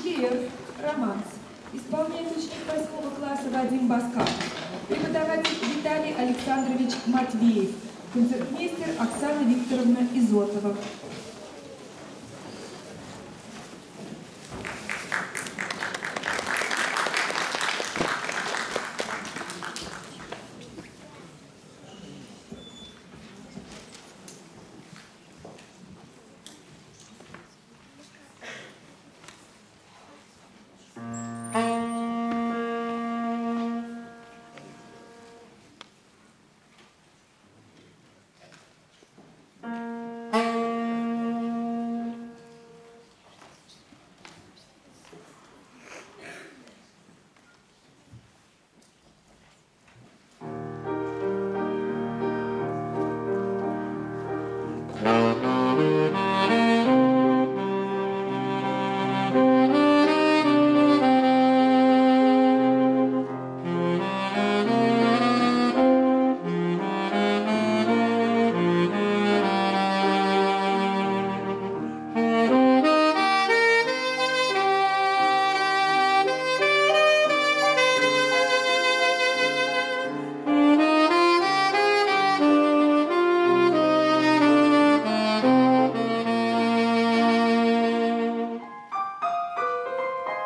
ЕФ «Романс». Исполняет ученик восьмого класса Вадим Баскар. Преподаватель Виталий Александрович Матвеев. Концертмейстер Оксана Викторовна Изотова.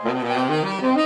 Thank.